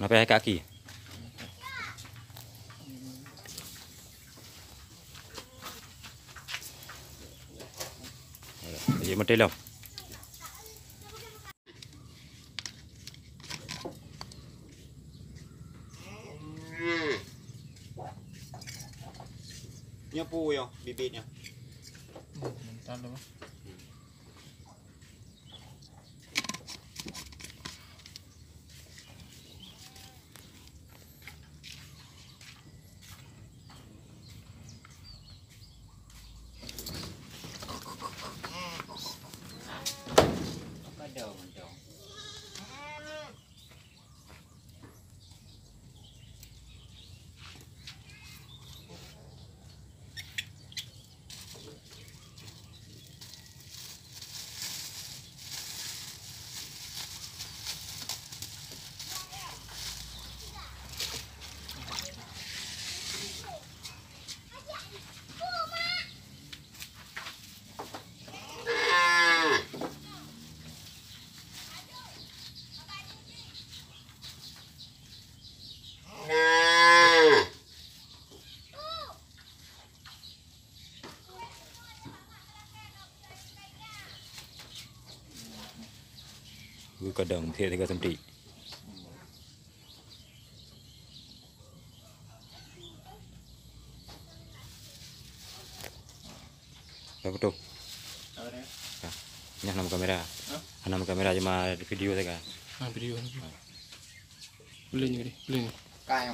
nó phải cả kỳ vậy mà đây lòng Nya po yung bibit cứ cả đồng thế thì cả tâm trị Apa tuh? Apa dia? Nyah nama kamera. Nama kamera cuma video saja. Ah, video ni. Boleh ni, boleh ni.